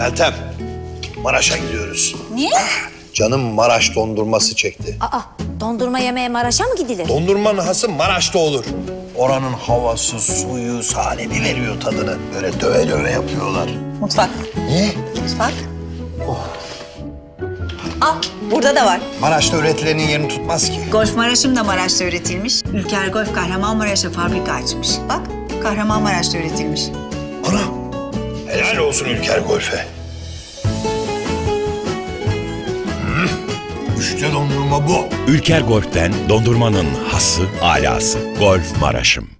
Meltem, Maraş'a gidiyoruz. Niye? Canım Maraş dondurması çekti. Aa, dondurma yemeye Maraş'a mı gidilir? Dondurmanın hası Maraş'ta olur. Oranın havası, suyu, salemi veriyor tadını. Böyle döve döve yapıyorlar. Mutfak. Ne? Mutfak. Al, burada da var. Maraş'ta üretilenin yerini tutmaz ki. Golf Maraş'ım da Maraş'ta üretilmiş. Ülker Golf Kahramanmaraş'a fabrika açmış. Bak, Kahramanmaraş'ta üretilmiş. Olsun Ülker Golf'e. İşte dondurma bu. Ülker Golf'ten dondurmanın hası, alası. Golf Maraş'ım.